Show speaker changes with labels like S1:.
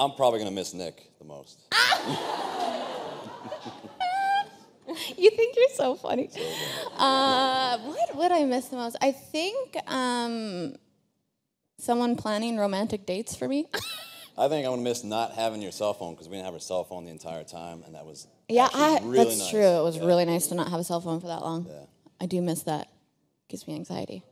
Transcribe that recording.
S1: I'm probably gonna miss Nick the most.
S2: You think you're so funny. Uh, what would I miss the most? I think um, someone planning romantic dates for me.
S1: I think I'm gonna miss not having your cell phone because we didn't have our cell phone the entire time, and that was
S2: yeah, I,
S1: really
S2: that's
S1: nice.
S2: true. It was
S1: Yeah.
S2: really nice to not have a cell phone for that long.
S1: Yeah.
S2: I do miss that. Gives me anxiety.